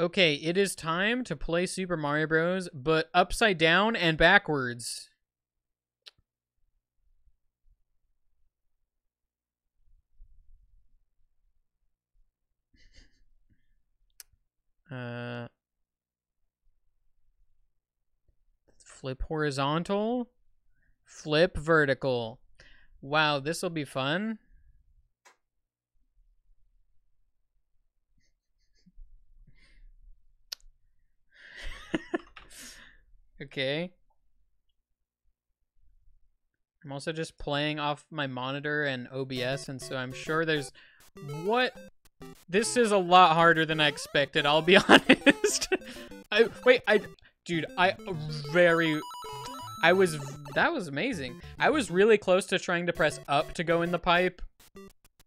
Okay, it is time to play Super Mario Bros, but upside down and backwards. Uh, flip horizontal, flip vertical. Wow, this will be fun. Okay. I'm also just playing off my monitor and OBS, and so I'm sure there's... What? This is a lot harder than I expected, I'll be honest. I Wait, I... Dude, I very... I was... That was amazing. I was really close to trying to press up to go in the pipe,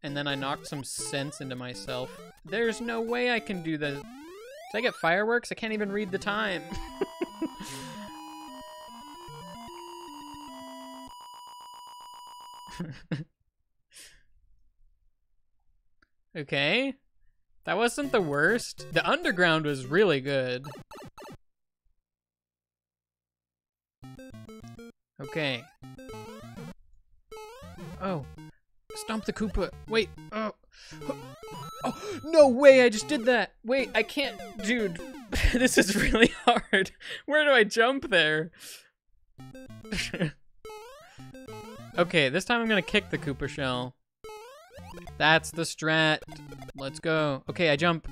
and then I knocked some sense into myself. There's no way I can do this. Did I get fireworks? I can't even read the time. okay. That wasn't the worst. The underground was really good. Okay. Oh. Stomp the Koopa. Wait. Oh. Oh, no way, I just did that. Wait, I can't. Dude, this is really hard. Where do I jump there? Okay, this time I'm gonna kick the Koopa shell. That's the strat. Let's go. Okay, I jump.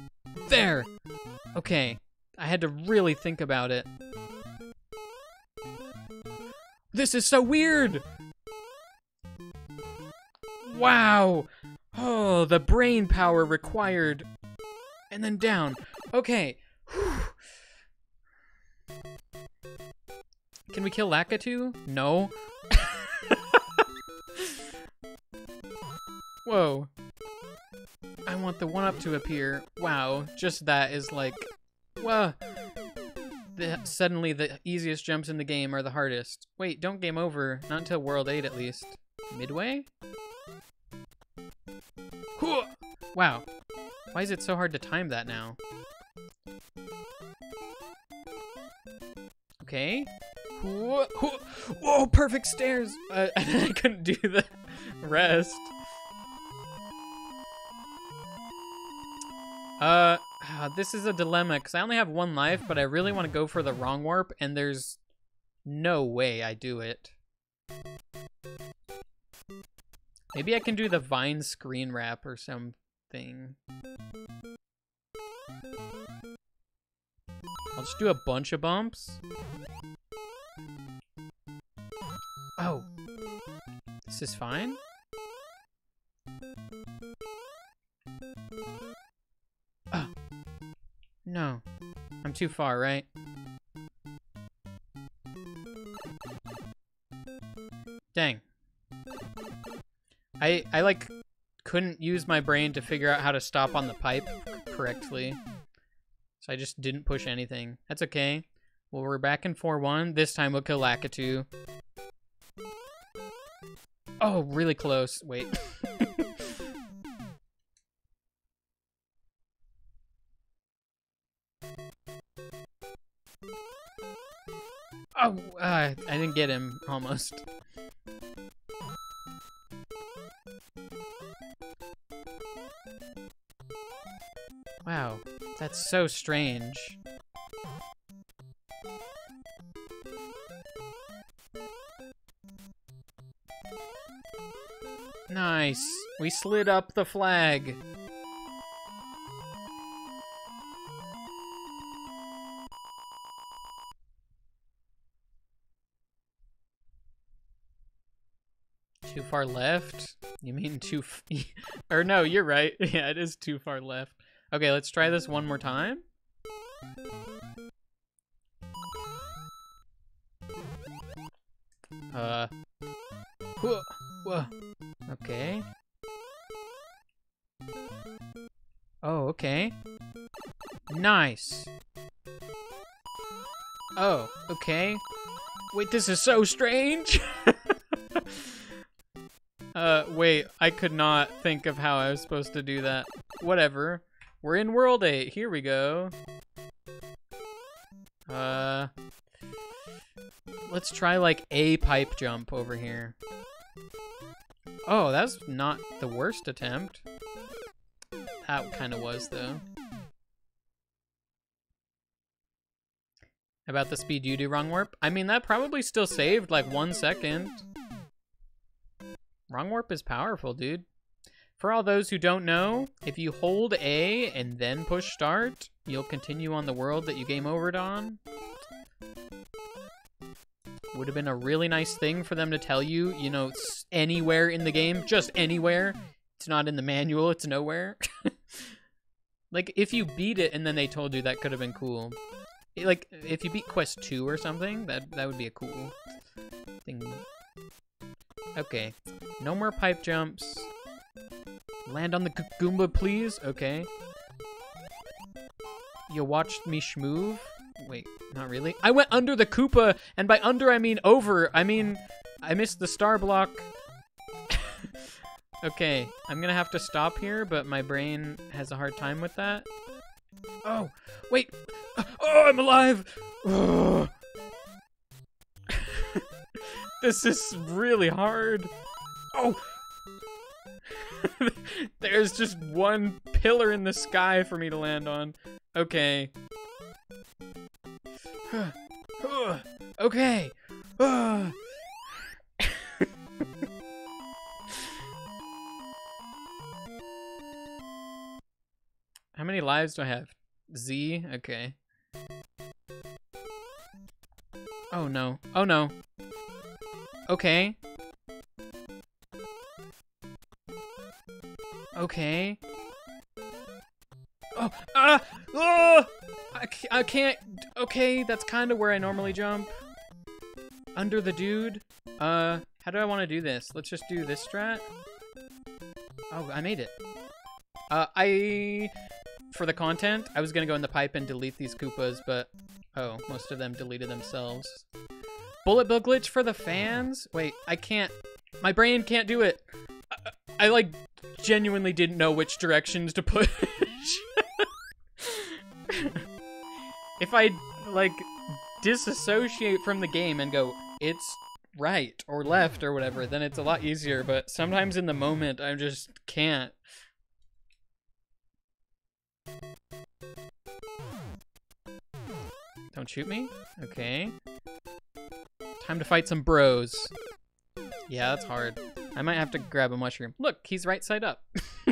There! Okay, I had to really think about it. This is so weird! Wow! Oh, the brain power required. And then down. Okay. Whew. Can we kill Lakitu? No. Whoa. I want the one-up to appear. Wow, just that is like... Whoa. The, suddenly the easiest jumps in the game are the hardest. Wait, don't game over. Not until World 8 at least. Midway? Wow. Why is it so hard to time that now? Okay. Whoa, whoa, perfect stairs! Uh, I couldn't do the rest. Uh, this is a dilemma, because I only have one life, but I really want to go for the wrong warp, and there's no way I do it. Maybe I can do the vine screen wrap or something. I'll just do a bunch of bumps. Oh. This is fine? Too far, right? Dang. I, I like, couldn't use my brain to figure out how to stop on the pipe correctly. So I just didn't push anything. That's okay. Well, we're back in 4-1. This time we'll kill Lakitu. Oh, really close. Wait. Get him, almost. Wow, that's so strange. Nice. We slid up the flag. Far left? You mean too or no, you're right. Yeah, it is too far left. Okay, let's try this one more time. Uh. Whoa, whoa. Okay. Oh, okay. Nice. Oh, okay. Wait, this is so strange! Wait, I could not think of how I was supposed to do that. Whatever. We're in World 8. Here we go. Uh, Let's try, like, a pipe jump over here. Oh, that's not the worst attempt. That kind of was, though. About the speed you do wrong warp? I mean, that probably still saved, like, one second. Wrong warp is powerful, dude. For all those who don't know, if you hold A and then push start, you'll continue on the world that you game overed on. Would have been a really nice thing for them to tell you, you know, anywhere in the game, just anywhere. It's not in the manual, it's nowhere. like, if you beat it and then they told you, that could have been cool. Like, if you beat Quest 2 or something, that, that would be a cool thing. Okay. No more pipe jumps. Land on the Goomba, please. Okay. You watched me schmoove? Wait, not really. I went under the Koopa, and by under I mean over. I mean, I missed the star block. okay, I'm gonna have to stop here, but my brain has a hard time with that. Oh, wait. Oh, I'm alive. Oh. This is really hard. Oh, There's just one pillar in the sky for me to land on. Okay. okay. How many lives do I have? Z? Okay. Oh no. Oh no. Okay. Okay. Oh, ah, oh, I, I can't, okay, that's kind of where I normally jump. Under the dude. Uh, how do I want to do this? Let's just do this strat. Oh, I made it. Uh, I, for the content, I was gonna go in the pipe and delete these Koopas, but, oh, most of them deleted themselves. Bullet bill glitch for the fans? Wait, I can't, my brain can't do it. I, I like genuinely didn't know which directions to push. if I, like, disassociate from the game and go, it's right or left or whatever, then it's a lot easier. But sometimes in the moment, I just can't. Don't shoot me? Okay. Time to fight some bros. Yeah, that's hard. I might have to grab a mushroom. Look, he's right side up.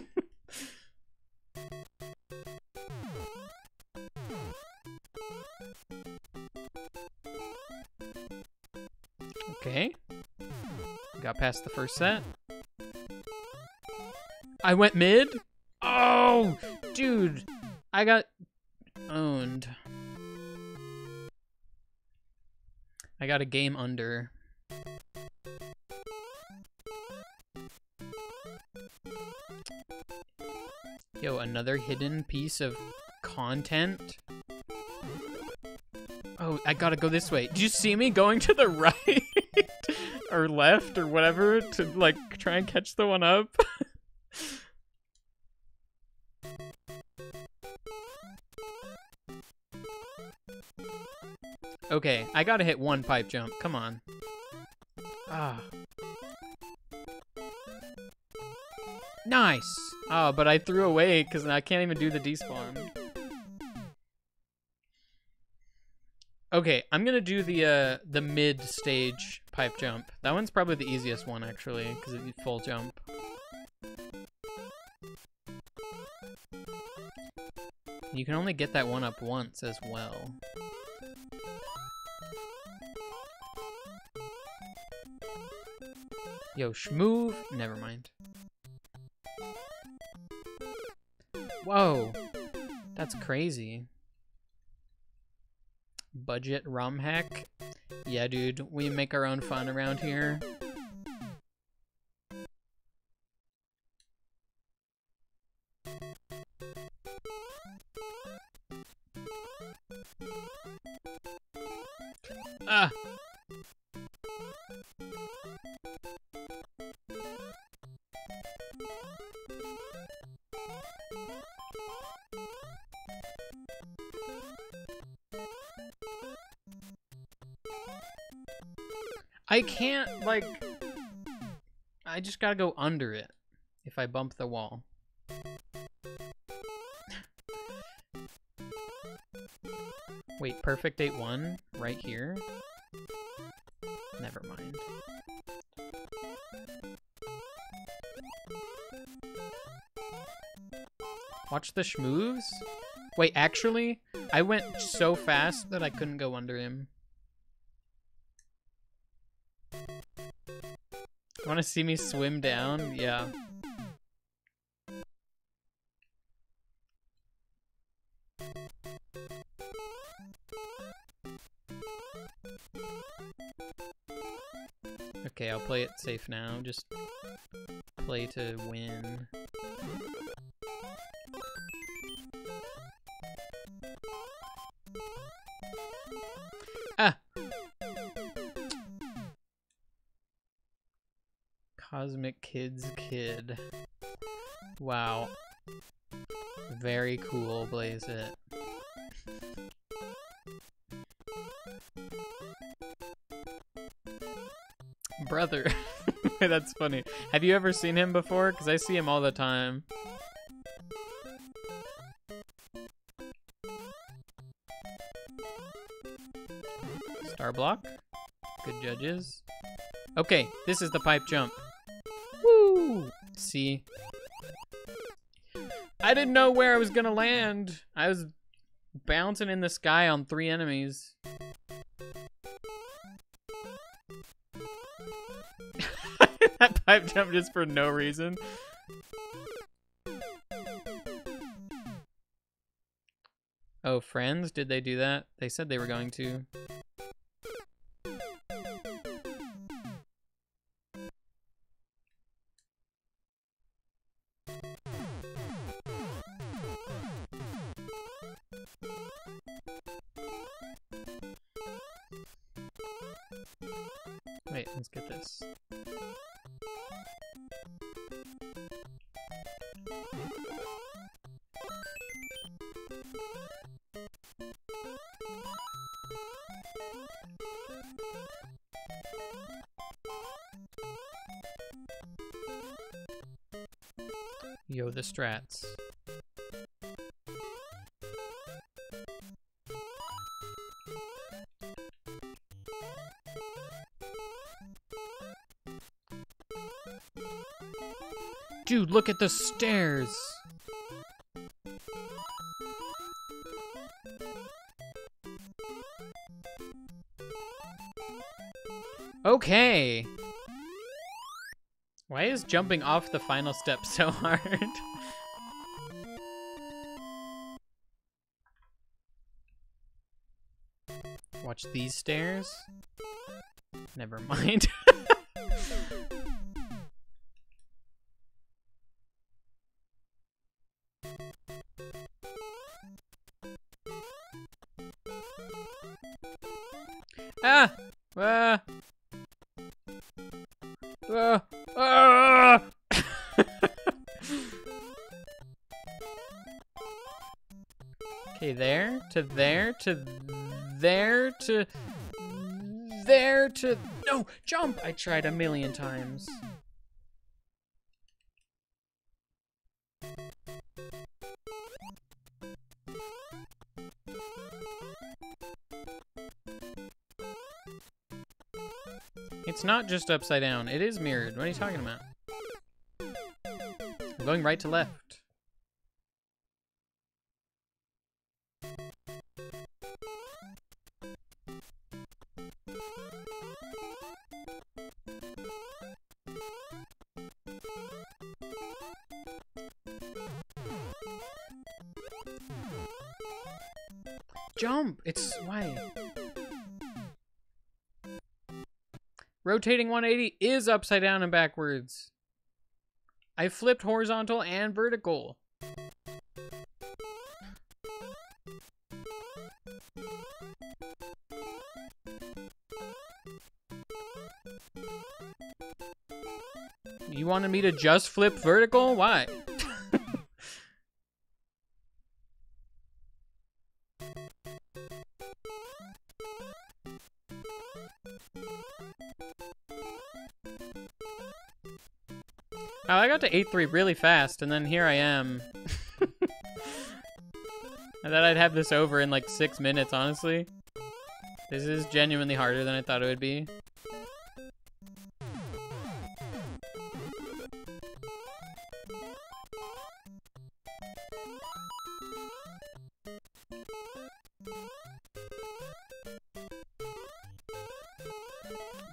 okay. Got past the first set. I went mid? Oh, dude. I got owned. I got a game under. Yo, another hidden piece of content? Oh, I gotta go this way. Did you see me going to the right? or left or whatever to like try and catch the one up? Okay, I gotta hit one pipe jump. Come on. Ah. Nice! Oh, but I threw away because I can't even do the despawn. Okay, I'm gonna do the uh, the mid stage pipe jump. That one's probably the easiest one actually, because it's full jump. You can only get that one up once as well. Yo, schmoove? Never mind. Whoa. That's crazy. Budget ROM hack? Yeah, dude. We make our own fun around here. Just gotta go under it if I bump the wall. Wait, perfect 8-1 right here? Never mind. Watch the schmoves? Wait, actually, I went so fast that I couldn't go under him. Want to see me swim down? Yeah. Okay, I'll play it safe now. Just play to win. Kids Kid. Wow. Very cool, Blaze it. Brother. That's funny. Have you ever seen him before? Because I see him all the time. Star block. Good judges. Okay, this is the pipe jump. See? I didn't know where I was gonna land. I was bouncing in the sky on three enemies. that pipe jump just for no reason. Oh, friends? Did they do that? They said they were going to. Strats. Dude, look at the stairs. Okay. Why is jumping off the final step so hard? Watch these stairs. Never mind. ah! Ah! Ah! Ah! okay, there to there to no jump. I tried a million times. It's not just upside down. It is mirrored. What are you talking about? I'm going right to left. Rotating 180 is upside down and backwards. I flipped horizontal and vertical. You wanted me to just flip vertical? Why? Got to 8-3 really fast, and then here I am. I thought I'd have this over in like six minutes, honestly. This is genuinely harder than I thought it would be.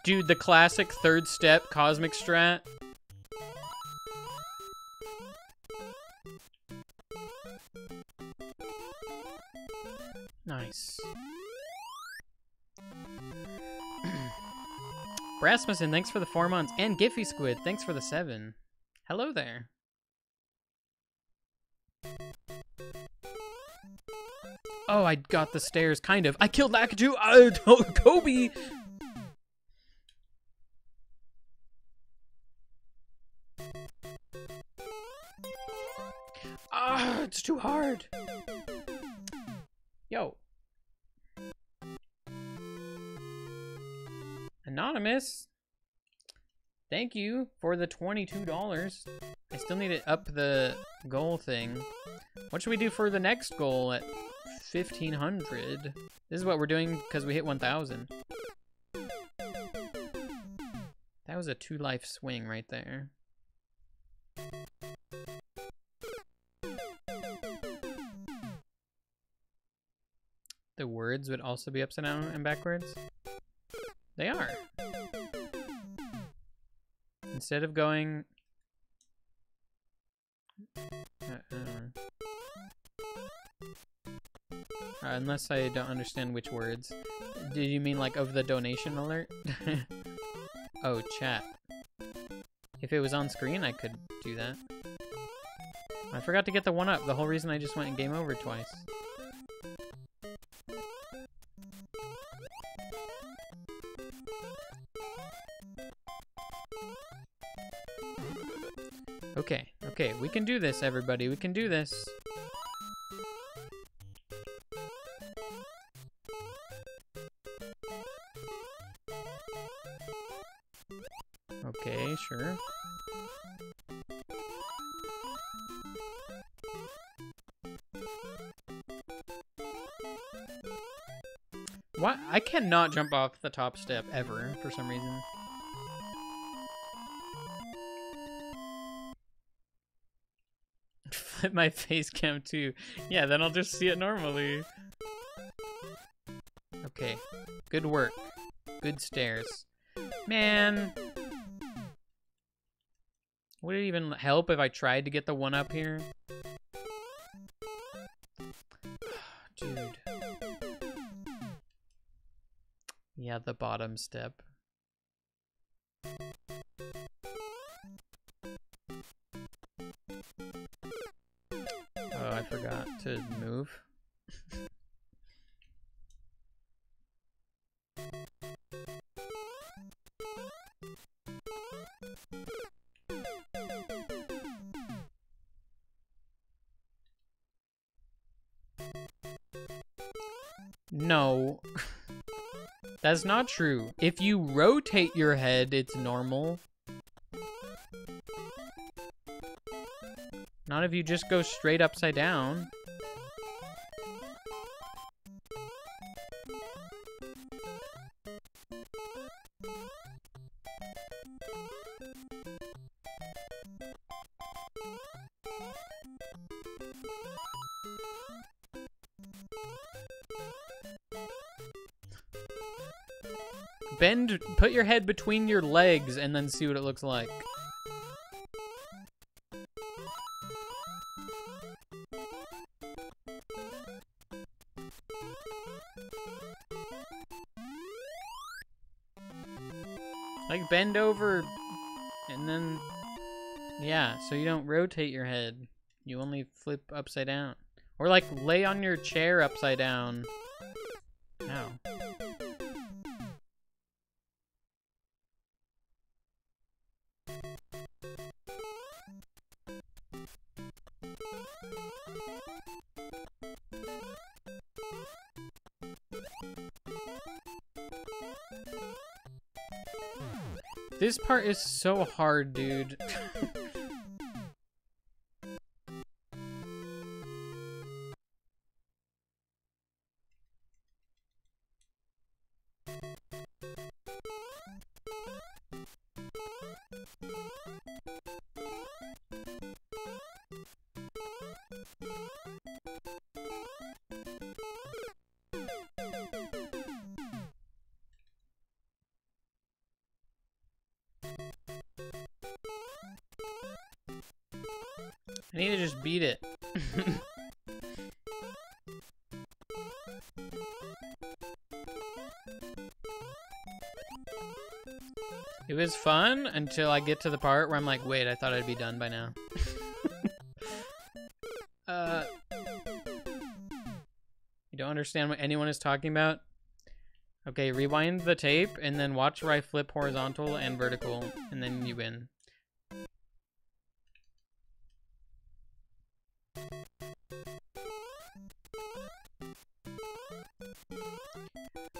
Dude, the classic third step Kosmic strat. Rasmussen, thanks for the four months. And Giffy Squid, thanks for the seven. Hello there. Oh, I got the stairs, kind of. I killed Lakitu. Uh, Kobe for the $22. I still need to up the goal thing. What should we do for the next goal at 1500? This is what we're doing because we hit 1000. That was a two life swing right there. the words would also be upside down and backwards? They are. Instead of going... Uh, uh, unless I don't understand which words. Did you mean like of the donation alert? oh, chat. If it was on screen, I could do that. I forgot to get the one up. The whole reason I just went in game over twice. We can do this, everybody. We can do this. Okay, sure. What? I cannot jump off the top step ever, for some reason. Flip my face cam too. Yeah, then I'll just see it normally. Okay. Good work. Good stairs. Man. Would it even help if I tried to get the one up here? Dude. Yeah, the bottom step. To move. No. That's not true. If you rotate your head, it's normal. Not if you just go straight upside down. Your head between your legs and then see what it looks like. Like, bend over and then yeah, so you don't rotate your head. You only flip upside down. Or like lay on your chair upside down. Part is so hard, dude. I need to just beat it. it was fun until I get to the part where I'm like, wait, I thought I'd be done by now. uh, you don't understand what anyone is talking about? Okay, rewind the tape and then watch where I flip horizontal and vertical, and then you win.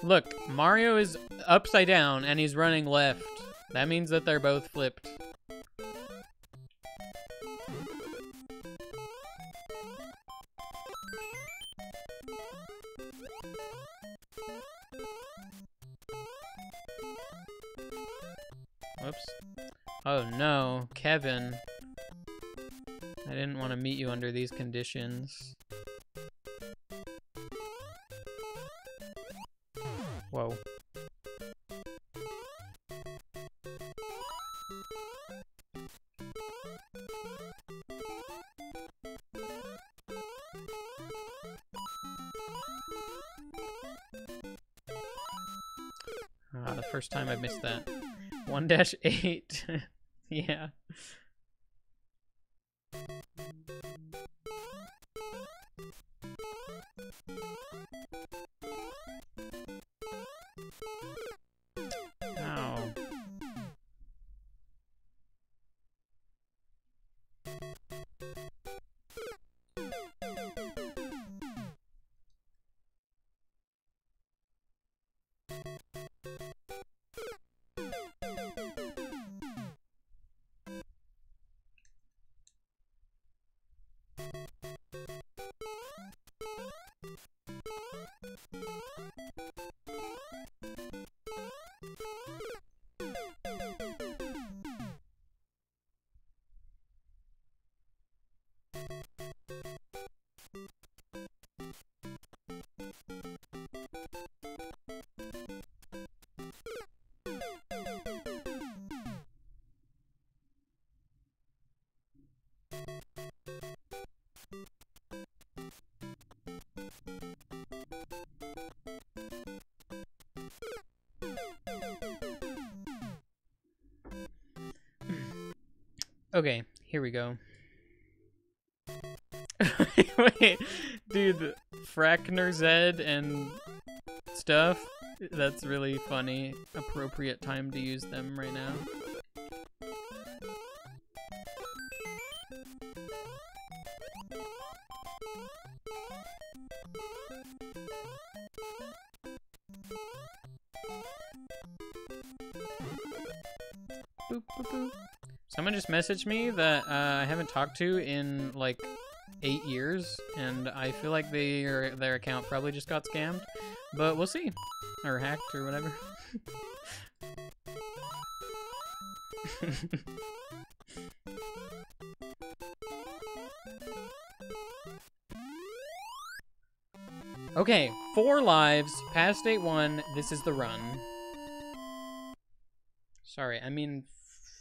Look, Mario is upside down and he's running left. That means that they're both flipped. Whoops. Oh no, Kevin. I didn't want to meet you under these conditions. Dash 8. yeah. Okay, here we go. Wait, dude, Frackner Zed and stuff. That's really funny. Appropriate time to use them right now. Messaged me that uh, I haven't talked to in like eight years, and I feel like their their account probably just got scammed, but we'll see, or hacked or whatever. okay, four lives, past eight one. This is the run. Sorry, I mean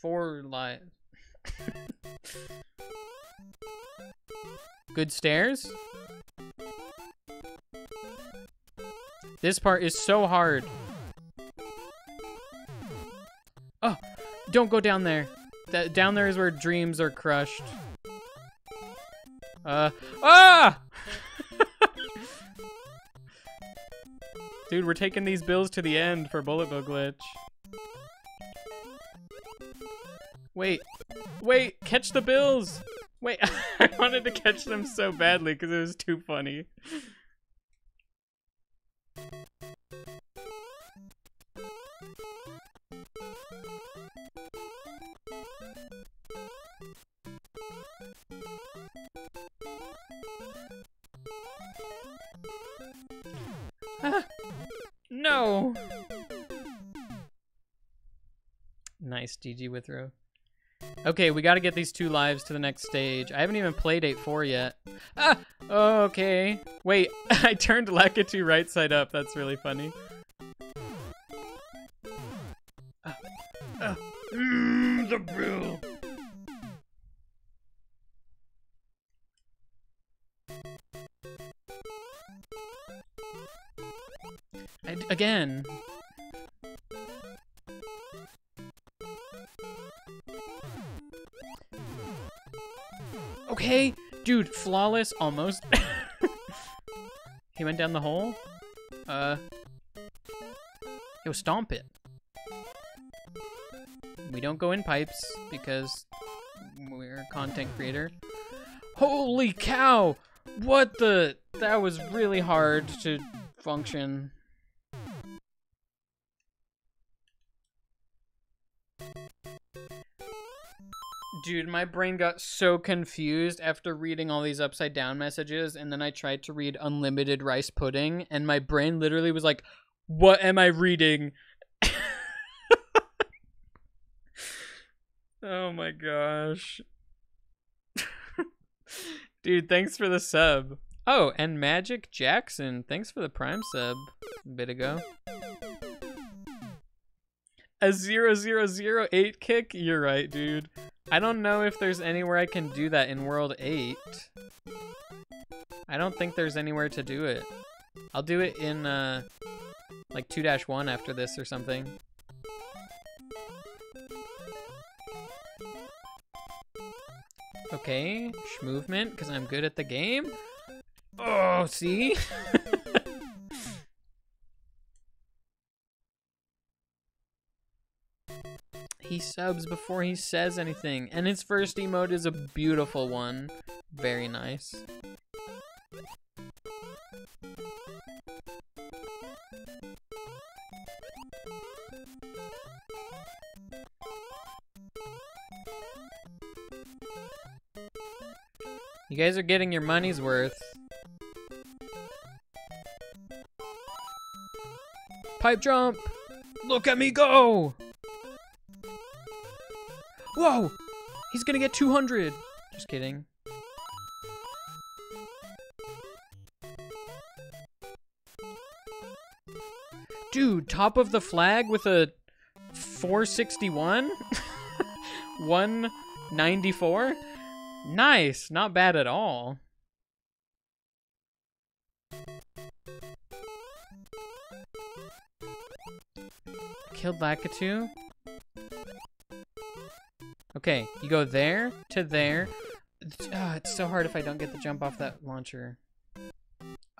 four lives. Good stairs? This part is so hard. Oh, don't go down there. That down there is where dreams are crushed. Uh, ah! Dude, we're taking these bills to the end for Bullet Bill Glitch. Wait, wait, catch the bills! Wait, I wanted to catch them so badly because it was too funny. Ah, no! Nice, GG Withrow. Okay, we gotta get these two lives to the next stage. I haven't even played 8-4 yet. Ah! Okay. Wait, I turned Lakitu right side up. That's really funny. Ah. Ah. Mm, the brew! I, again, Okay, dude, flawless, almost. he went down the hole. Uh, yo, stomp it. We don't go in pipes because we're a content creator. Holy cow! What the? That was really hard to function. Dude, my brain got so confused after reading all these upside down messages, and then I tried to read unlimited rice pudding, and my brain literally was like, What am I reading? oh my gosh. Dude, thanks for the sub. Oh, and Magic Jackson, thanks for the Prime sub a bit ago. A 0008 kick? You're right, dude. I don't know if there's anywhere I can do that in World 8. I don't think there's anywhere to do it. I'll do it in, uh, like 2-1 after this or something. Okay, movement because I'm good at the game. Oh, see? subs before he says anything. And his first emote is a beautiful one. Very nice. You guys are getting your money's worth. Pipe jump! Look at me go! Whoa! He's gonna get 200! Just kidding. Dude, top of the flag with a 461? 194? Nice, not bad at all. Killed Lakitu. Okay, you go there to there. Oh, it's so hard if I don't get the jump off that launcher.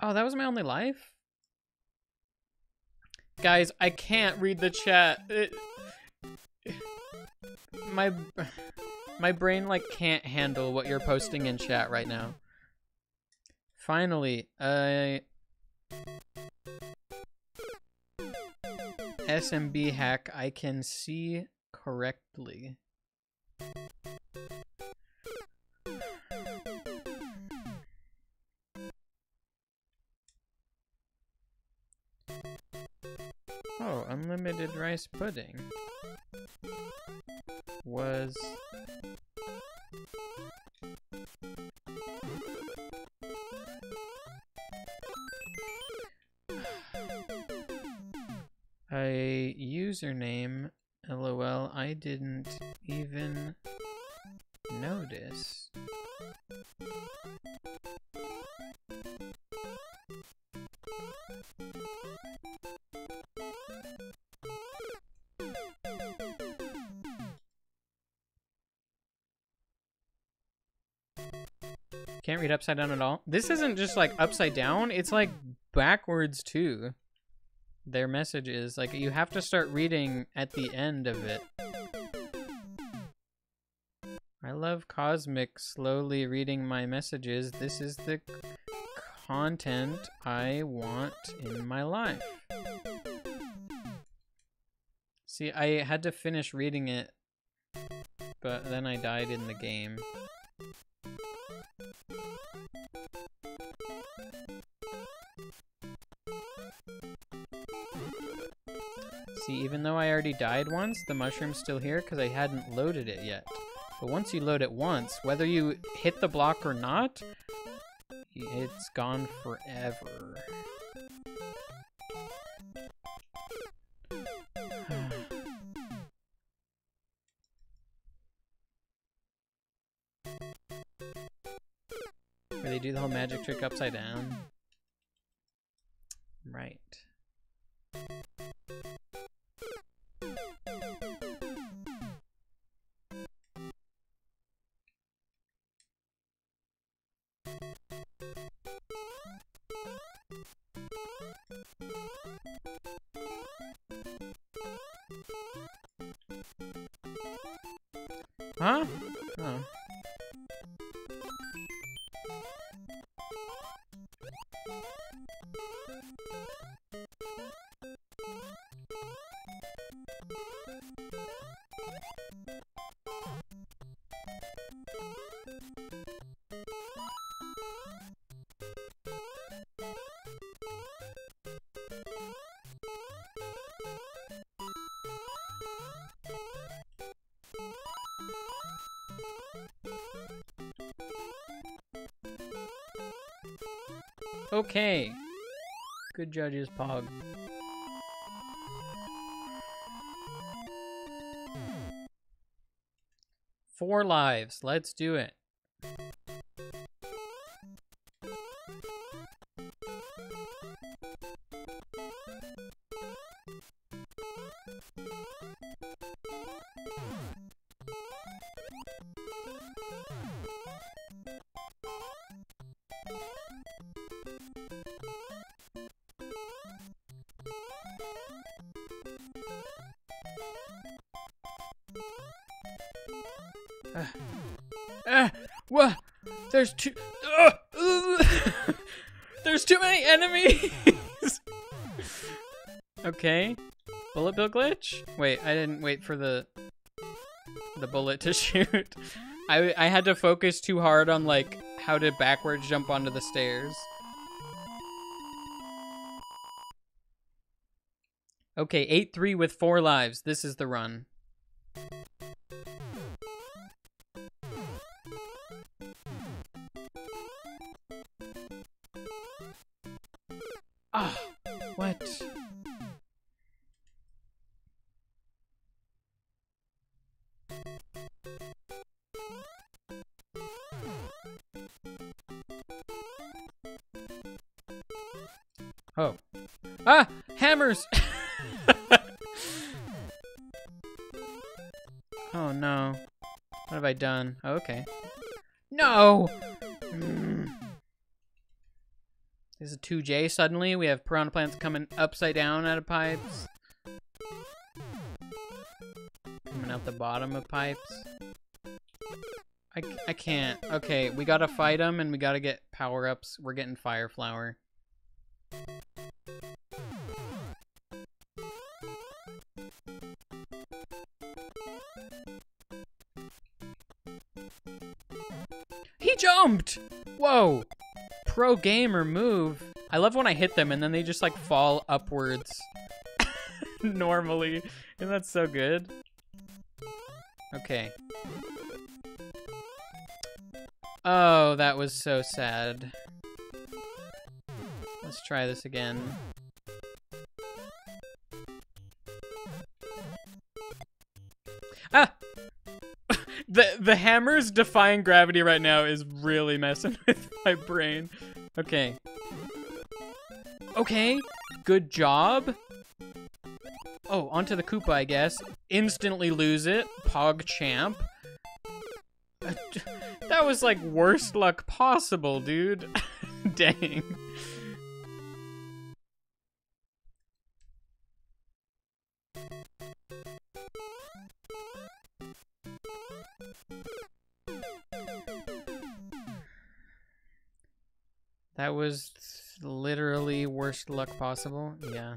Oh, that was my only life? Guys, I can't read the chat. It, my my brain like can't handle what you're posting in chat right now. Finally, uh SMB hack I can see correctly. Oh, unlimited rice pudding was a username lol I didn't even notice Can't read upside down at all. This isn't just like upside down, it's like backwards too. Their message is like you have to start reading at the end of it. Love Kosmic slowly reading my messages. This is the content I want in my life. See, I had to finish reading it, but then I died in the game. See, even though I already died once, the mushroom's still here because I hadn't loaded it yet. But once you load it once, whether you hit the block or not, it's gone forever. Where they do the whole magic trick upside down. Huh? Okay. Good judges, Pog. Four lives. Let's do it. Wait, I didn't wait for the the bullet to shoot. I I had to focus too hard on like how to backwards jump onto the stairs. Okay, 8-3 with 4 lives. This is the run. Hammers! oh no. What have I done? Oh, okay. No! Mm. This is 2J suddenly. We have piranha plants coming upside down out of pipes. Coming out the bottom of pipes. I, I can't. Okay, we gotta fight them and we gotta get power-ups. We're getting Fire Flower. Jumped! Whoa! Pro gamer move. I love when I hit them and then they just like fall upwards normally. And that's so good. Okay. Oh, that was so sad. Let's try this again. The hammers defying gravity right now is really messing with my brain. Okay. Okay. Good job. Oh, onto the Koopa, I guess. Instantly lose it. Pog champ. That was like worst luck possible, dude. Dang. That was literally worst luck possible. Yeah.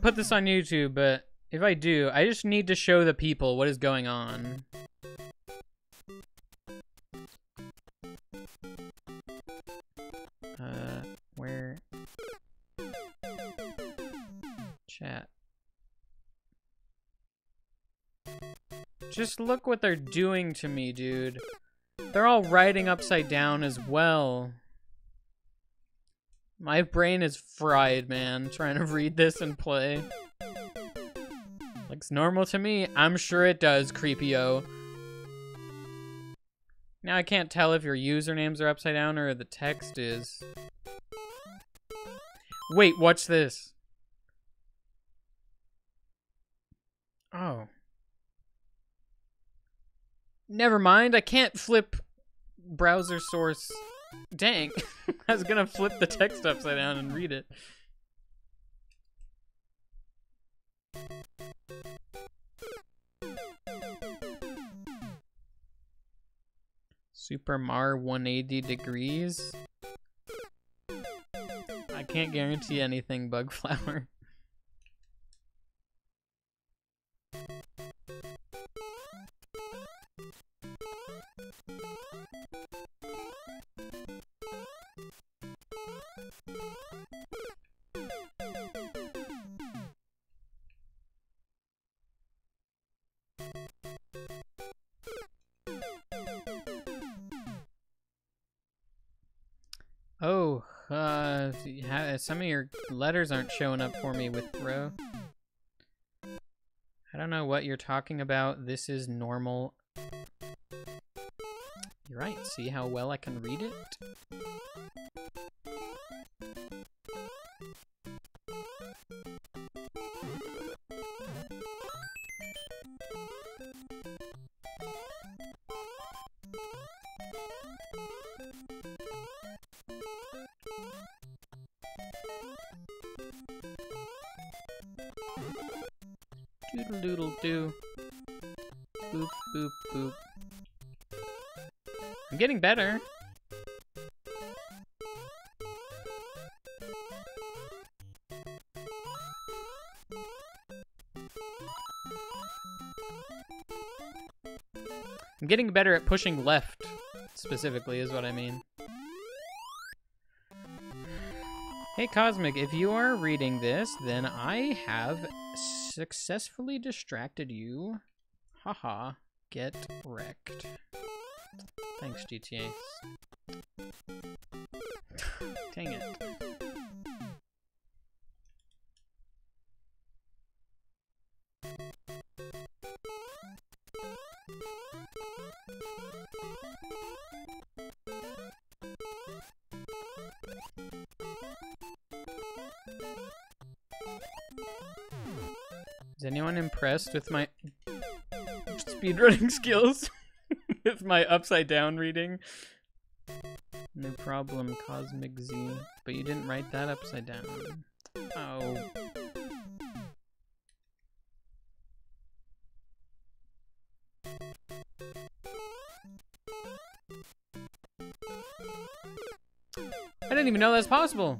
Put this on YouTube, but if I do, I just need to show the people what is going on. Uh, where? Chat. Just look what they're doing to me, dude. They're all writing upside down as well. My brain is fried, man, trying to read this and play. Looks normal to me. I'm sure it does, Creepio. Now I can't tell if your usernames are upside down or the text is. Wait, watch this. Oh. Never mind, I can't flip browser source. Dang, I was gonna flip the text upside down and read it. Super Mar 180 degrees. I can't guarantee anything, Bugflower. Some of your letters aren't showing up for me with bro. I don't know what you're talking about. This is normal. You're right. See how well I can read it? I'm getting better at pushing left, specifically, is what I mean. Hey Kosmic, if you are reading this, then I have successfully distracted you. Haha, get wrecked. Thanks, GTA. Is anyone impressed with my speedrunning skills? with my upside down reading? No problem, Kosmic Z. But you didn't write that upside down. Oh. I didn't even know that's possible.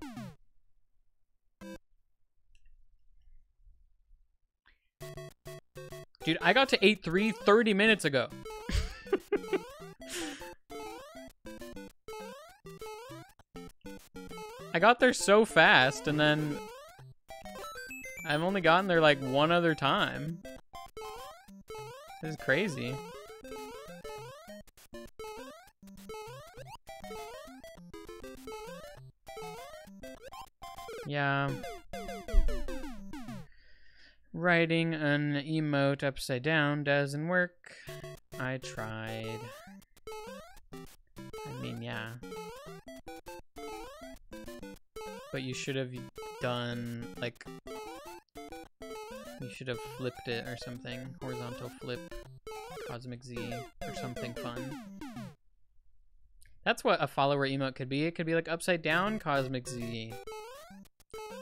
I got to 8-3 30 minutes ago. I got there so fast, and then... I've only gotten there, like, one other time. This is crazy. Yeah writing an emote upside down doesn't work. I tried. I mean, yeah. But you should have done, like, you should have flipped it or something. Horizontal flip, Kosmic Z, or something fun. That's what a follower emote could be. It could be like upside down Kosmic Z.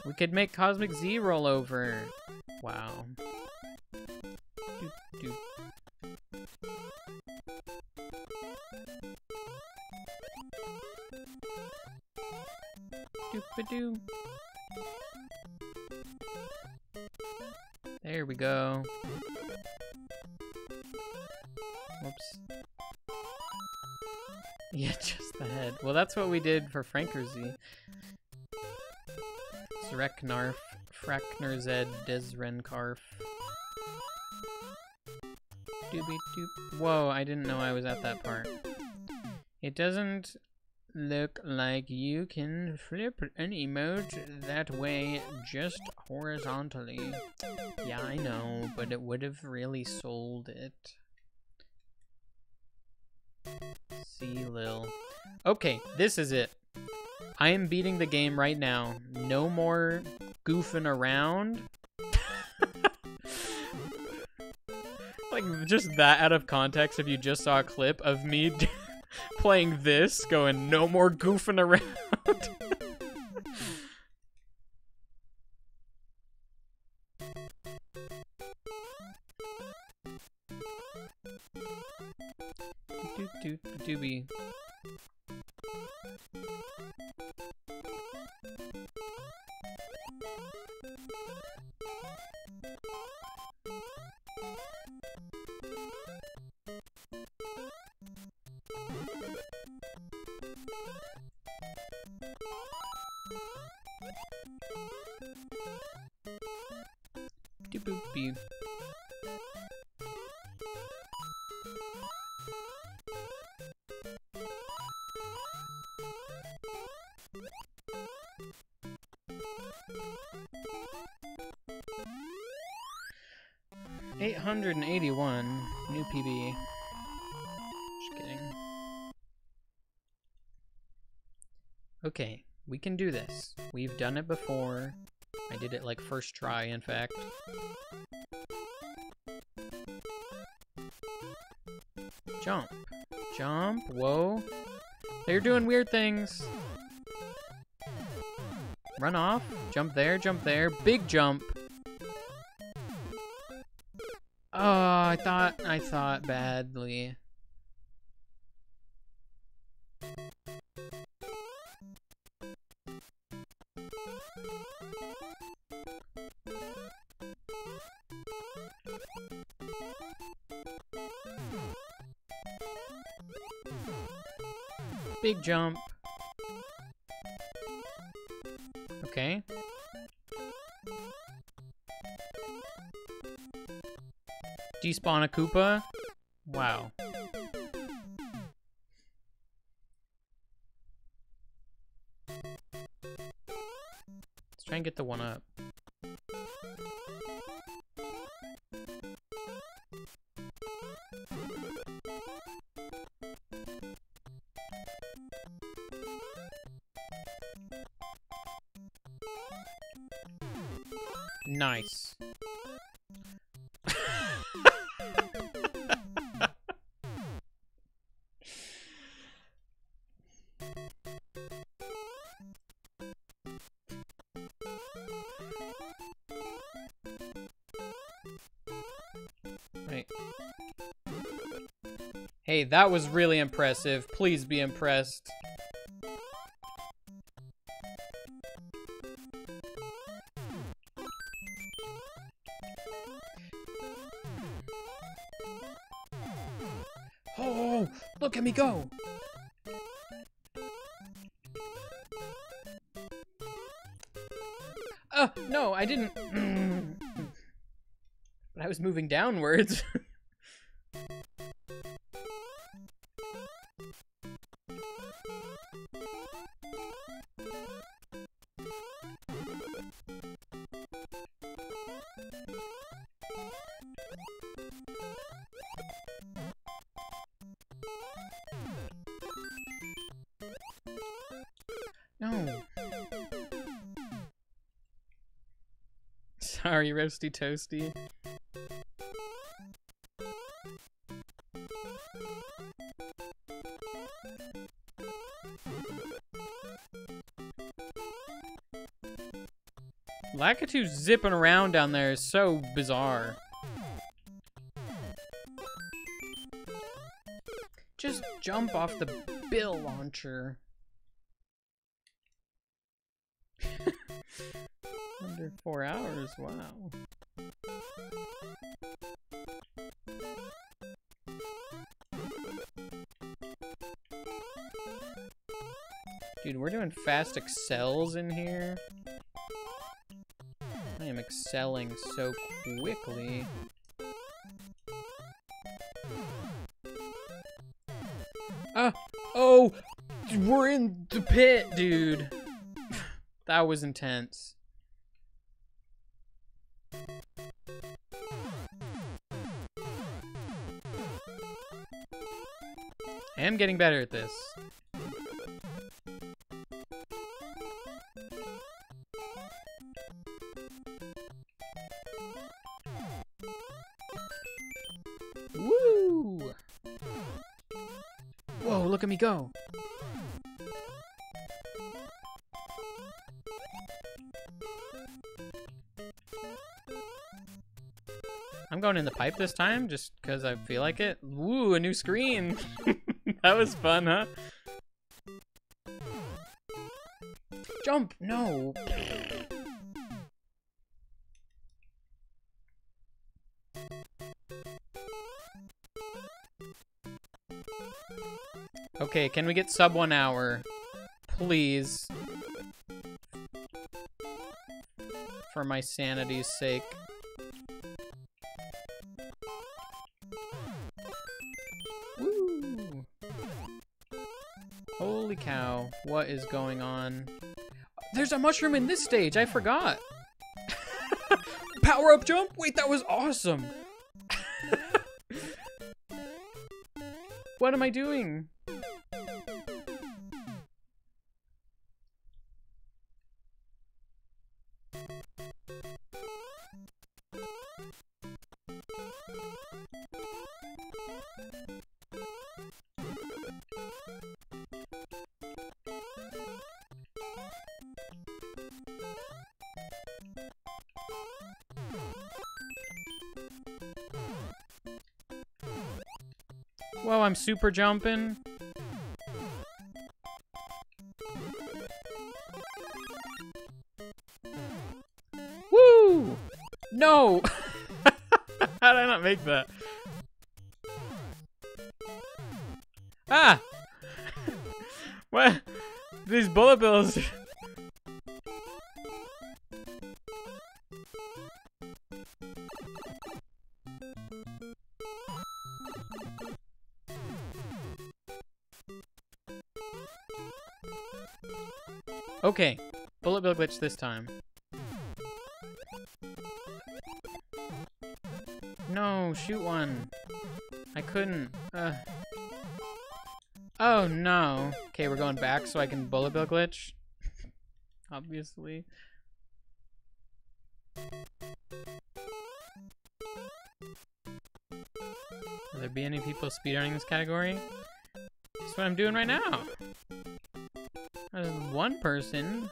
We could make Kosmic Z roll over. Wow. Doop, doop. Doop-a-doo. There we go. Whoops. Yeah, just the head. Well, that's what we did for FrankerZ. Zreknarf Krakner Zed Desrenkarf. Doobie doop. Whoa, I didn't know I was at that part. It doesn't look like you can flip an emote that way just horizontally. Yeah, I know, but it would have really sold it. See Lil. Okay, this is it. I am beating the game right now. No more goofing around. like, just that out of context, if you just saw a clip of me playing this, going, no more goofing around. 181. New PB. Just kidding. Okay, we can do this. We've done it before. I did it like first try, in fact. Jump. Jump. Whoa. They're doing weird things. Run off. Jump there, jump there. Big jump. I thought, I thought badly. Big jump. Despawn a Koopa? Wow. Let's try and get the one up. Nice. That was really impressive. Please be impressed. Oh, look at me go! Oh, no, I didn't. but I was moving downwards. Roasty Toasty. Lakitu zipping around down there is so bizarre. Just jump off the bill launcher. Wow. Dude, we're doing fast excels in here. I am excelling so quickly. Ah! Oh! We're in the pit, dude! that was intense. Am getting better at this. Woo! Whoa, look at me go. I'm going in the pipe this time, just because I feel like it. Woo, a new screen! that was fun, huh? Jump! No! Okay, can we get sub one hour? Please. For my sanity's sake. What is going on? There's a mushroom in this stage, I forgot! Power up jump? Wait, that was awesome! what am I doing? Super jumping. Woo! No! How did I not make that? Glitch this time. No, shoot one. I couldn't. Uh. Oh no. Okay, we're going back so I can bullet bill glitch. Obviously. Will there be any people speedrunning this category? That's what I'm doing right now. There's one person.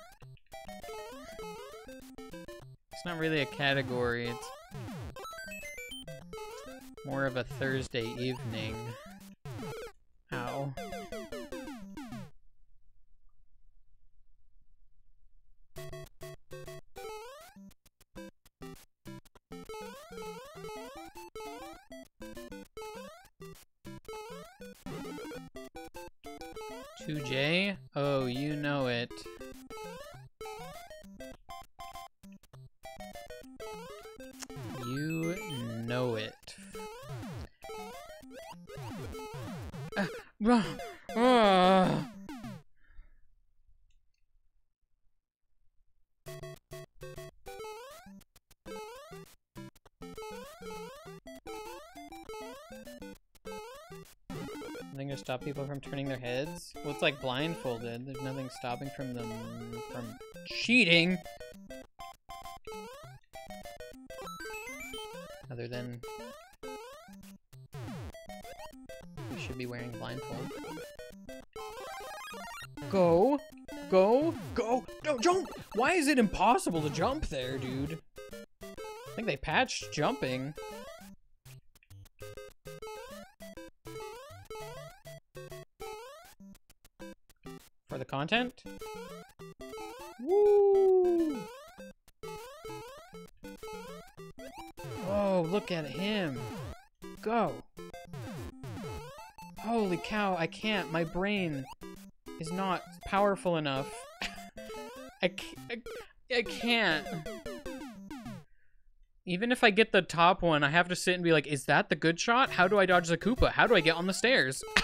It's not really a category, it's more of a Thursday evening. People from turning their heads? Well, it's like blindfolded. There's nothing stopping from them from cheating. Other than we should be wearing blindfold. Go, go, go! No, jump! Why is it impossible to jump there, dude? I think they patched jumping. Content? Woo! Oh, look at him. Go. Holy cow, I can't. My brain is not powerful enough. I, I, I can't. even if I get the top one, I have to sit and be like, is that the good shot? How do I dodge the Koopa? How do I get on the stairs?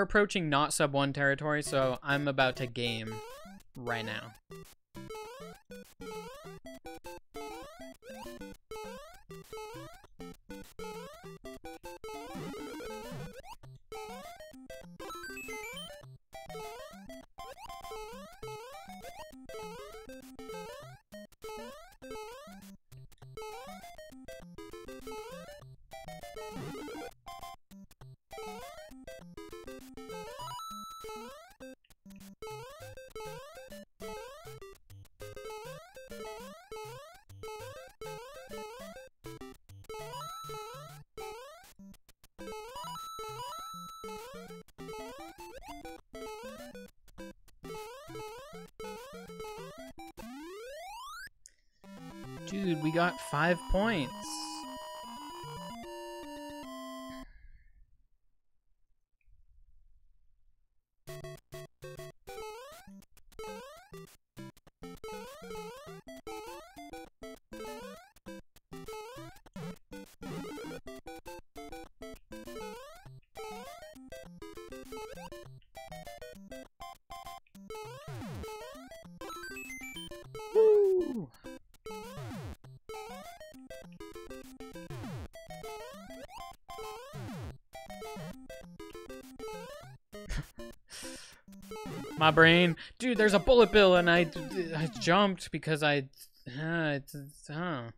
we're, approaching not sub 1 territory, so I'm about to game right now. Dude, we got five points. My brain, dude. There's a bullet bill, and I, I jumped because I, uh, it's, huh.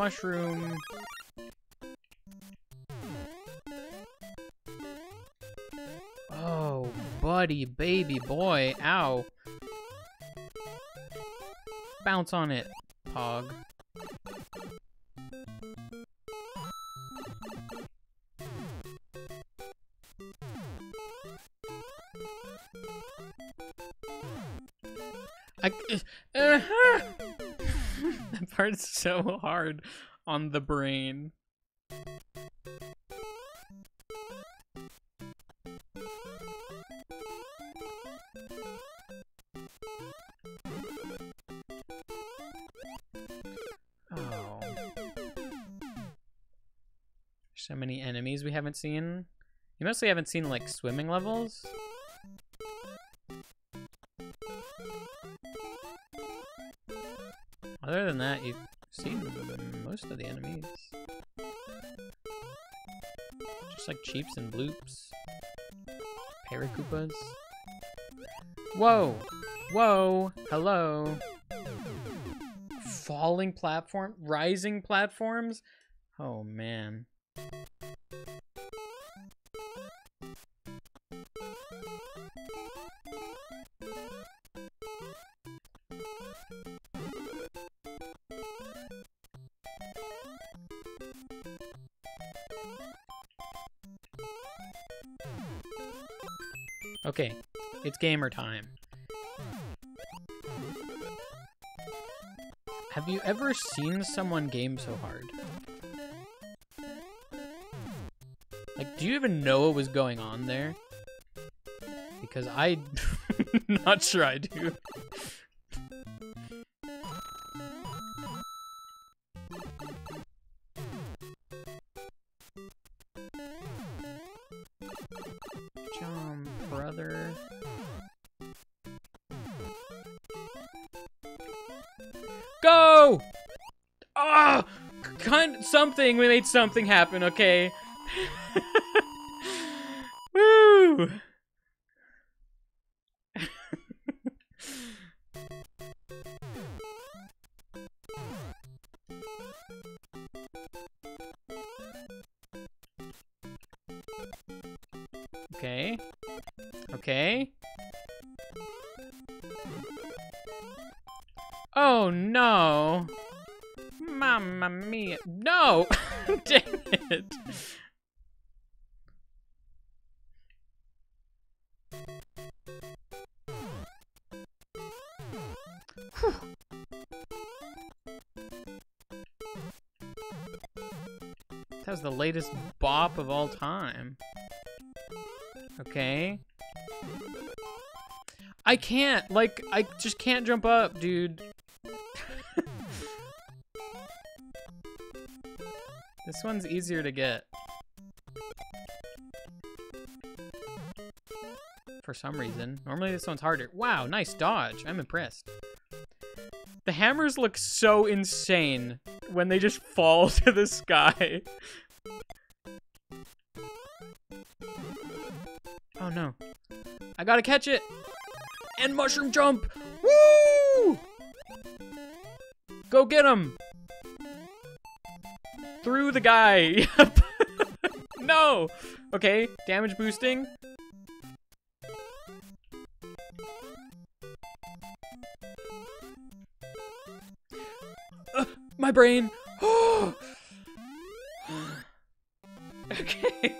Mushroom. Oh, buddy, baby boy. Ow. Bounce on it, Pog. I, uh, that part's so hard on the brain. Oh. So many enemies we haven't seen. You mostly haven't seen like swimming levels. Other than that, you've seen most of the enemies. Just like Cheeps and Bloops. Paracoopas. Whoa! Whoa! Hello! Falling platform? Rising platforms? Oh man. Gamer time. Have you ever seen someone game so hard? Like, do you even know what was going on there? Because I... not sure I do. Something. We made something happen, okay? Can't, like, I just can't jump up, dude. this one's easier to get. For some reason. Normally this one's harder. Wow, nice dodge. I'm impressed. The hammers look so insane when they just fall to the sky. Oh no. I gotta catch it! And mushroom jump! Woo! Go get him! Through the guy! no! Okay, damage boosting. Uh, my brain! okay.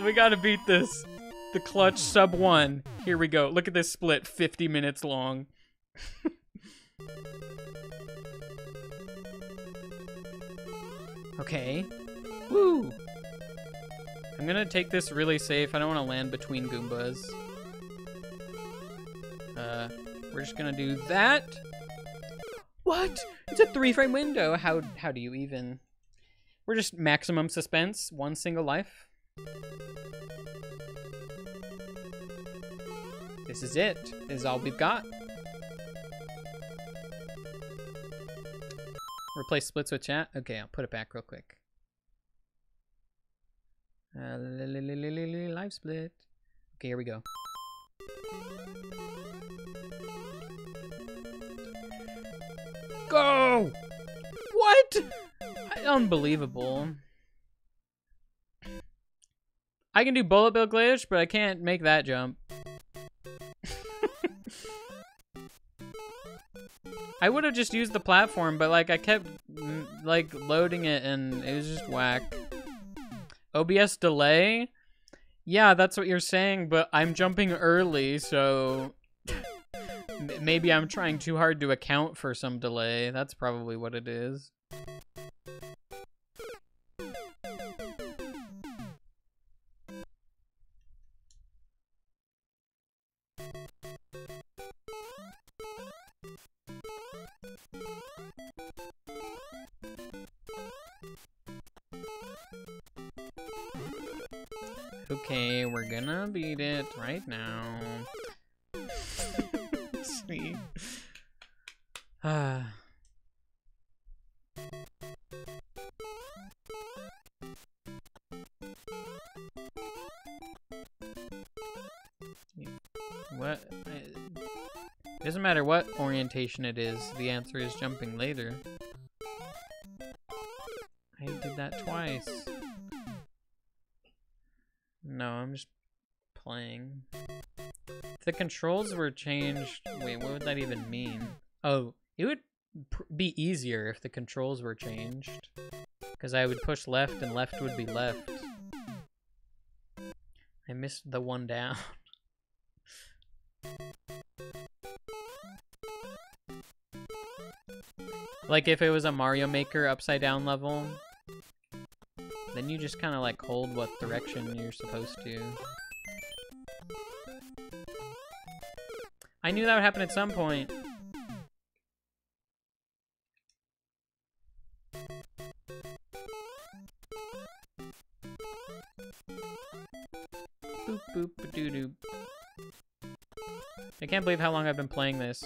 we gotta beat this. The clutch sub one. Here we go. Look at this split, 50 minutes long. okay. Woo! I'm gonna take this really safe. I don't want to land between Goombas. Uh, we're just gonna do that. What? It's a three frame window. How how do you even? We're just maximum suspense, one single life. This is it. This is all we've got. Replace splits with chat? Okay, I'll put it back real quick. Uh, LiveSplit. Okay, here we go. Go! What? Unbelievable. I can do bullet bill glitch, but I can't make that jump. I would have just used the platform, but like I kept like loading it and it was just whack. OBS delay? Yeah, that's what you're saying, but I'm jumping early, so maybe I'm trying too hard to account for some delay. That's probably what it is. Okay, we're gonna beat it right now. Sweet. Ah. what? It doesn't matter what orientation it is, the answer is jumping later. Controls were changed... Wait, what would that even mean? Oh, it would be easier if the controls were changed. Because I would push left and left would be left. I missed the one down. like if it was a Mario Maker upside down level, then you just kind of like hold what direction you're supposed to. I knew that would happen at some point. Boop boop doo doo. I can't believe how long I've been playing this.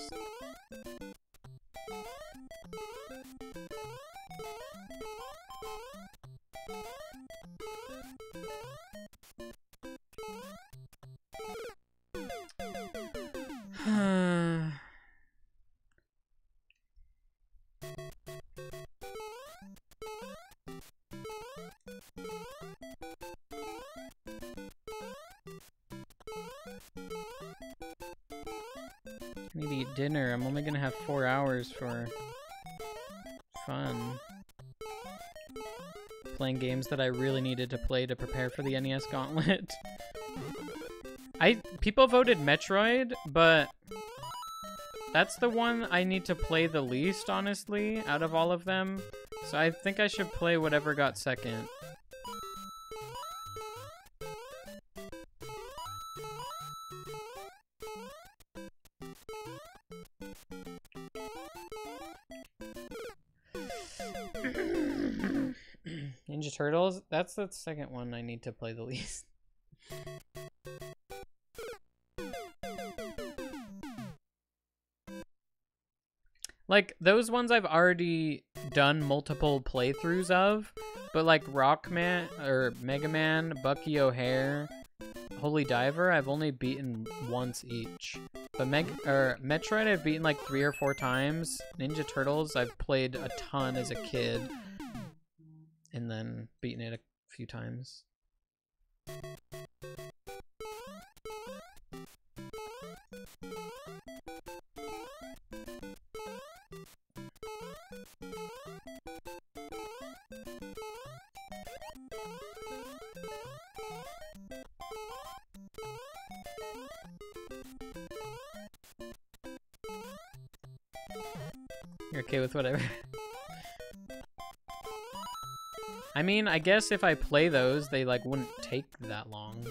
Games that I really needed to play to prepare for the NES Gauntlet. I people voted Metroid, but that's the one I need to play the least, honestly, out of all of them. So I think I should play whatever got second. That's the second one I need to play the least. Like, those ones I've already done multiple playthroughs of, but like Rockman, or Mega Man, Bucky O'Hare, Holy Diver, I've only beaten once each. But Meg or Metroid I've beaten like three or four times. Ninja Turtles I've played a ton as a kid. And then beaten it a few times. You're okay with whatever. I mean, I guess if I play those, they like wouldn't take that long.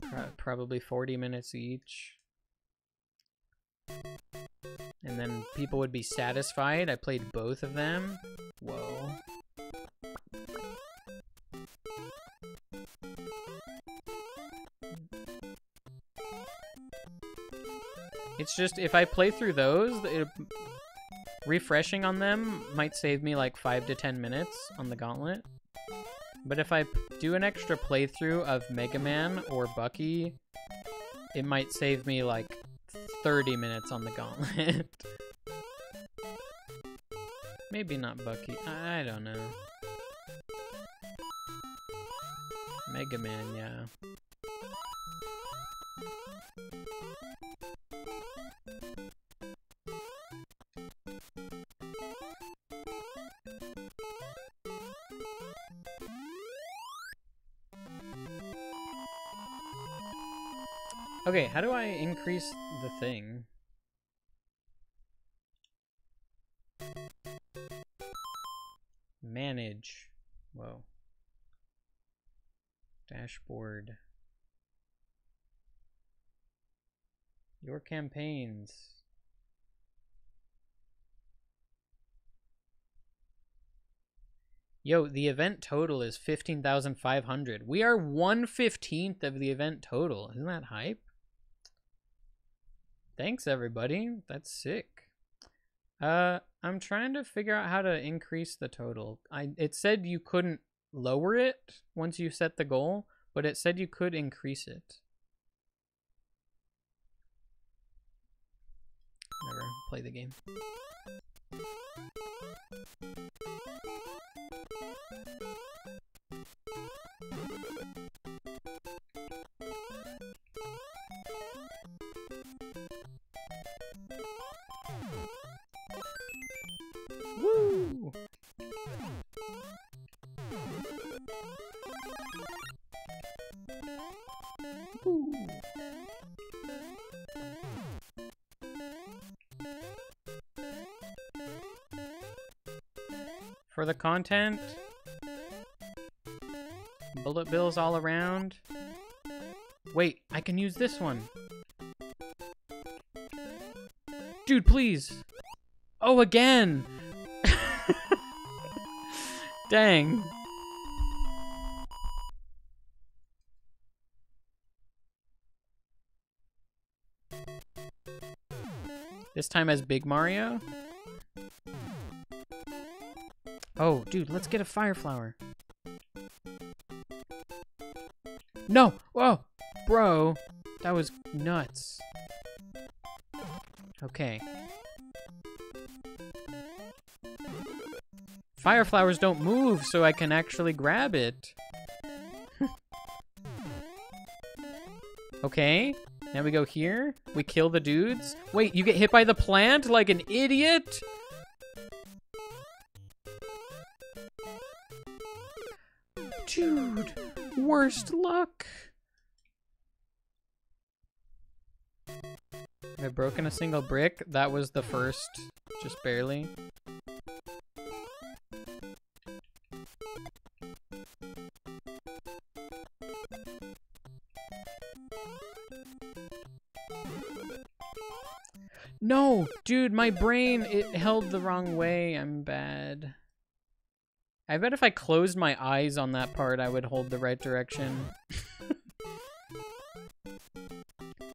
Pro probably 40 minutes each. And then people would be satisfied. I played both of them. Whoa. It's just, if I play through those, it, refreshing on them might save me like 5 to 10 minutes on the gauntlet. But if I do an extra playthrough of Mega Man or Bucky, it might save me like 30 minutes on the gauntlet. Maybe not Bucky. I, I don't know. Mega Man, yeah. Okay, how do I increase the thing? Manage. Whoa. Dashboard. Your campaigns. Yo, the event total is 15,500. We are 1 15th of the event total. Isn't that hype? Thanks, everybody. That's sick. Uh, I'm trying to figure out how to increase the total. I It said you couldn't lower it once you set the goal, but it said you could increase it. Never play the game. Content, bullet bills all around. Wait, I can use this one. Dude, please. Oh, again. Dang. This time as Big Mario? Oh, dude, let's get a fire flower. No! Whoa! Bro, that was nuts. Okay. Fire flowers don't move, so I can actually grab it. okay. Now we go here. We kill the dudes. Wait, you get hit by the plant like an idiot? Worst luck. I've broken a single brick. That was the first, just barely. No, dude, my brain, it held the wrong way. I'm bad. I bet if I closed my eyes on that part, I would hold the right direction.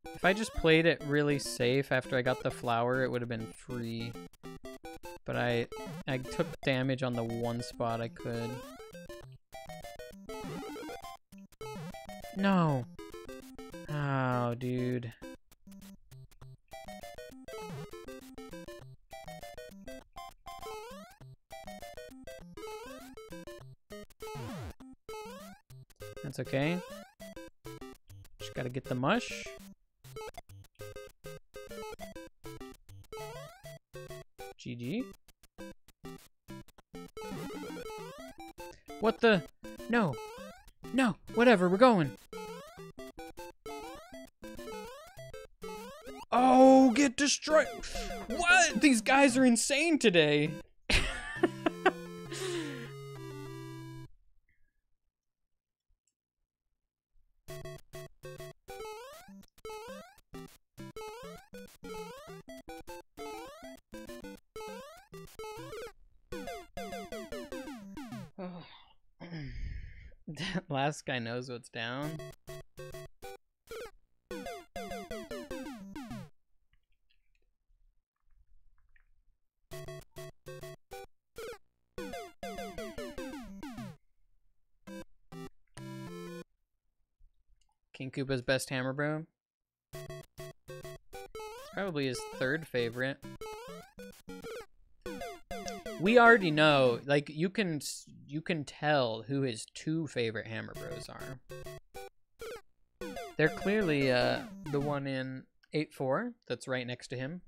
if I just played it really safe after I got the flower, it would have been free. But I, I took damage on the one spot I could. No. Oh, dude. Okay. Just gotta get the mush. GG. What the? No. No. Whatever, we're going. Oh, get destroyed. What? These guys are insane today. Guy knows what's down. King Koopa's best hammer bro. It's probably his third favorite. We already know, like you can you can tell who his two favorite hammer bros are. They're clearly uh, the one in 8-4 that's right next to him,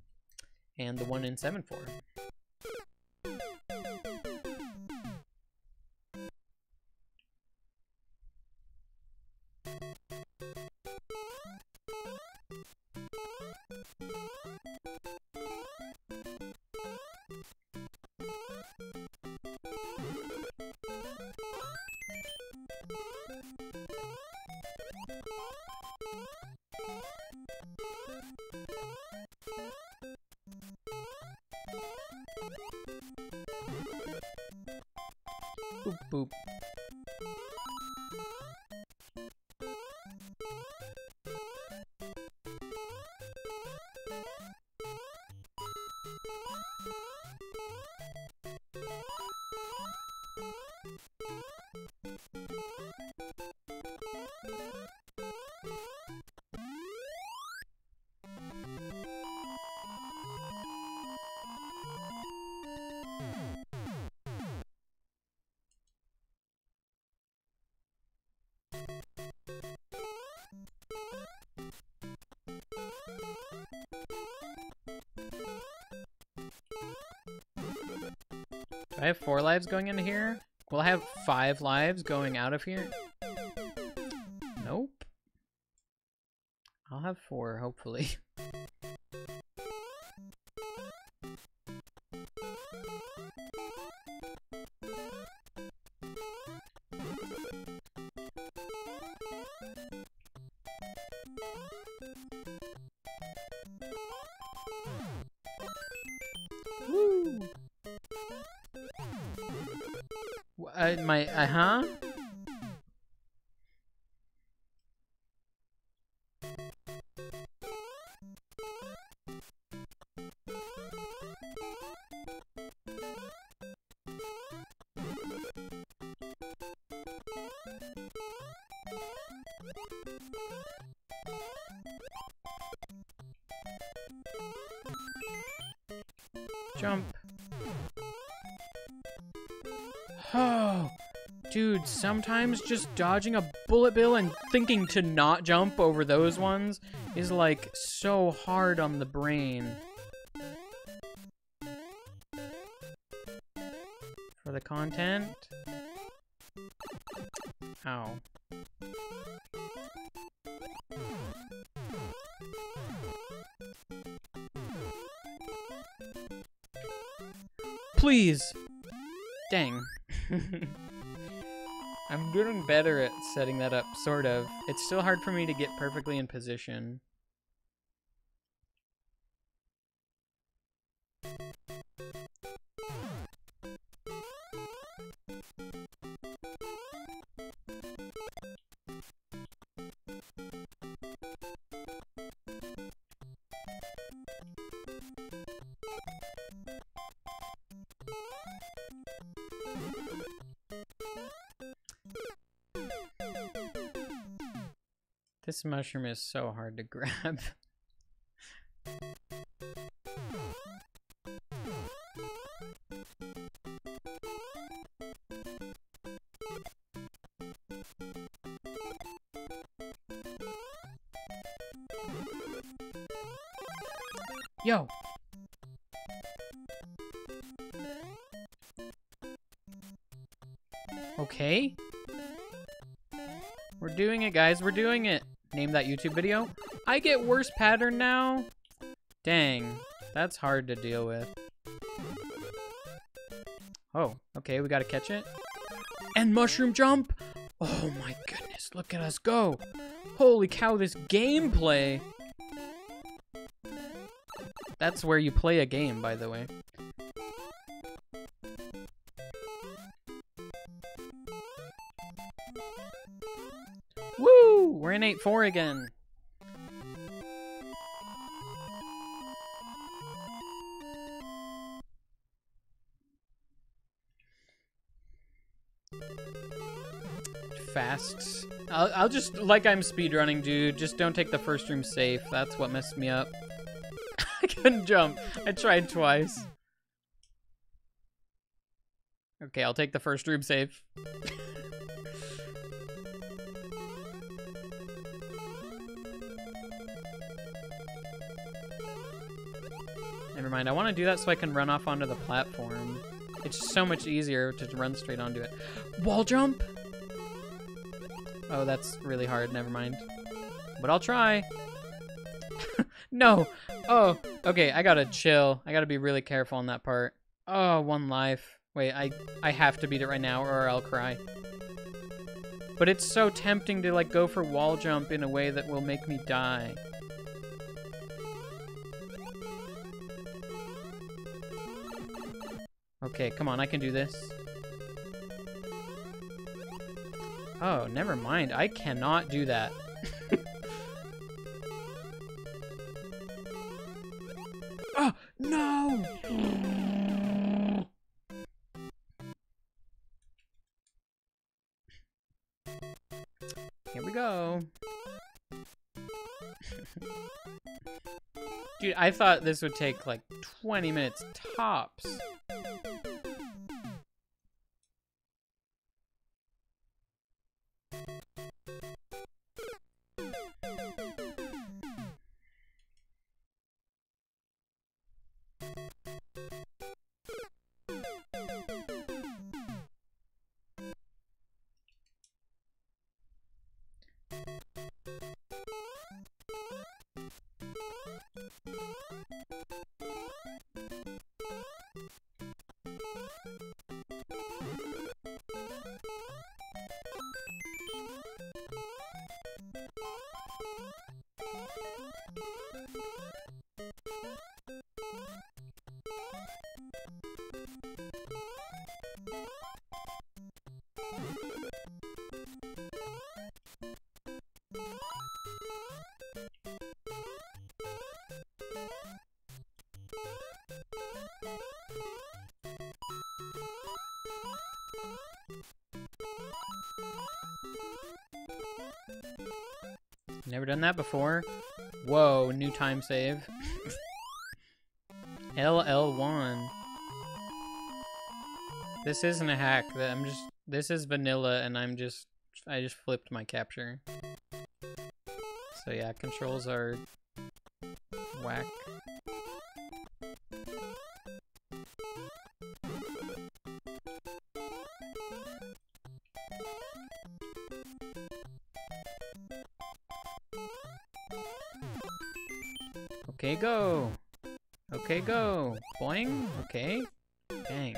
and the one in 7-4. I have four lives going into here? Will I have five lives going out of here? Nope. I'll have four, hopefully. sometimes just dodging a bullet bill and thinking to not jump over those ones is like so hard on the brain. For the content. Getting better at setting that up, sort of. It's still hard for me to get perfectly in position. This mushroom is so hard to grab. Yo! Okay. We're doing it, guys. We're doing it. Name that YouTube video. I get worse pattern now? Dang. That's hard to deal with. Oh, okay. We gotta catch it. And mushroom jump! Oh my goodness. Look at us go. Holy cow, this gameplay. That's where you play a game, by the way. 8-4 again. Fast. I'll, I'll just, like I'm speedrunning, dude. Just don't take the first room safe. That's what messed me up. I couldn't jump. I tried twice. Okay, I'll take the first room safe. Mind, I want to do that so I can run off onto the platform. It's so much easier to run straight onto it. Wall jump? Oh, that's really hard, never mind. But I'll try. no! Oh, okay, I gotta chill. I gotta be really careful on that part. Oh, one life. Wait, I, I have to beat it right now or I'll cry. But it's so tempting to like go for wall jump in a way that will make me die. Okay, come on, I can do this. Oh, never mind. I cannot do that. oh, no! Here we go. Dude, I thought this would take like 20 minutes tops. Never done that before. Whoa, new time save. LL1. This isn't a hack. That I'm just this is vanilla and I'm just I just flipped my capture. So yeah, controls are whack. Boing. Okay. Dang.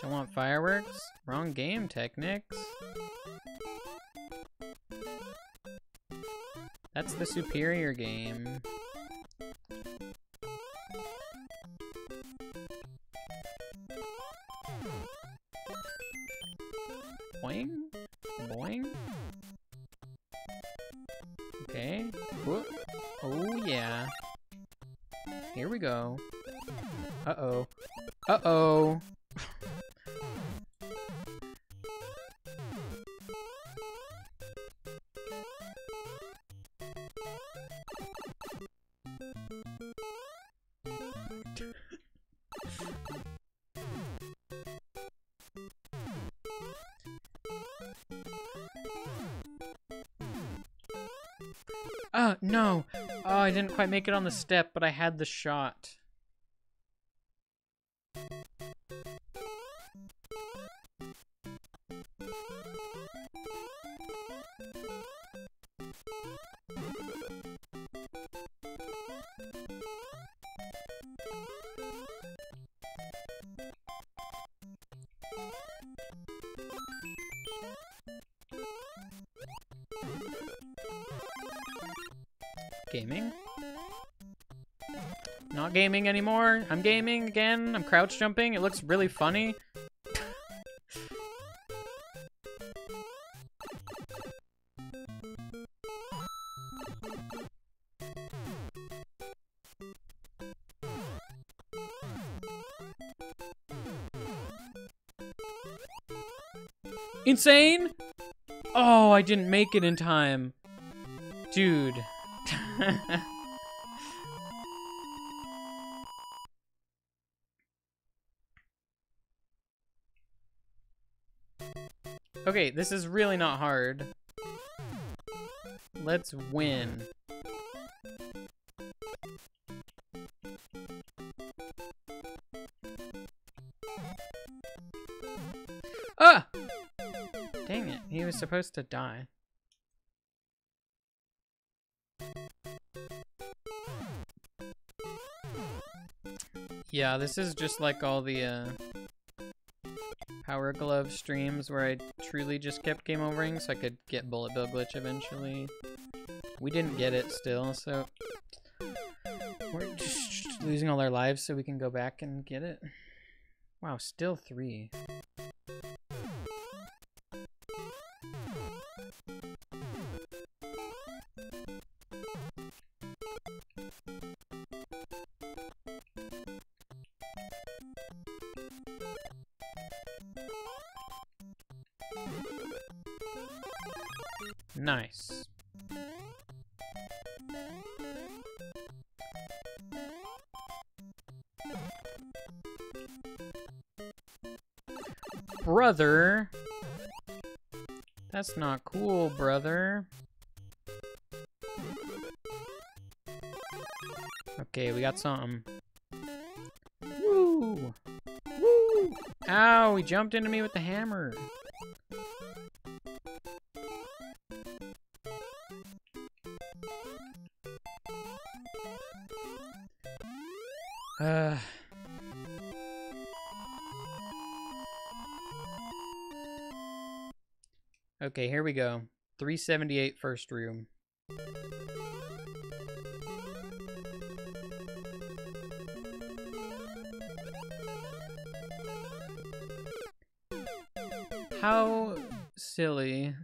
Don't want fireworks? Wrong game, Technics. That's the superior game. Oh, no. Oh, I didn't quite make it on the step, but I had the shot. Gaming anymore. I'm gaming again. I'm crouch jumping. It looks really funny. Insane? Oh, I didn't make it in time. Dude. okay, this is really not hard. Let's win. Ah! Dang it, he was supposed to die. Yeah, this is just like all the uh, Power Glove streams where I truly just kept game overing so I could get Bullet Bill Glitch eventually. We didn't get it still, so we're just losing all our lives so we can go back and get it. Wow, still three. That's not cool, brother. Okay, we got something. Woo! Woo! Ow, he jumped into me with the hammer. Okay, here we go. 378 first room. How silly.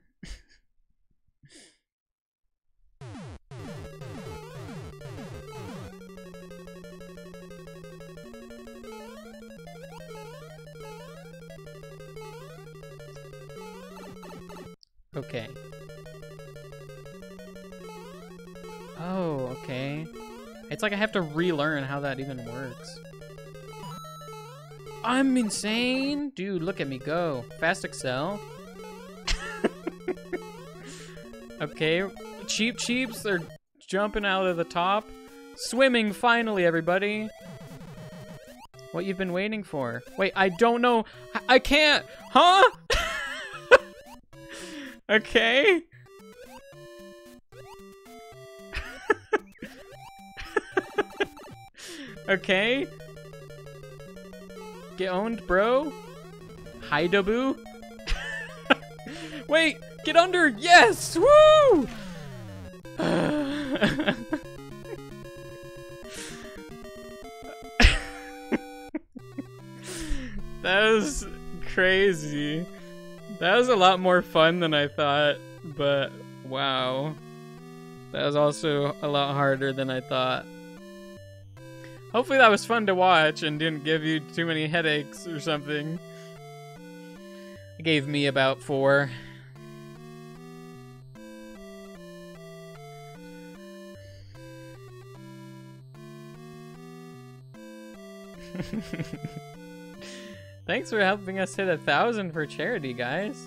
Have to relearn how that even works. I'm insane? Dude, look at me go. Fast Excel. okay, Cheep Cheeps are jumping out of the top. Swimming, finally, everybody. What you've been waiting for. Wait, I don't know. I, I can't. Huh? okay. Okay. Get owned, bro. Hideaboo. Wait, get under. Yes. Woo! that was crazy. That was a lot more fun than I thought, but wow. That was also a lot harder than I thought. Hopefully that was fun to watch and didn't give you too many headaches or something. It gave me about four. Thanks for helping us hit a thousand for charity, guys.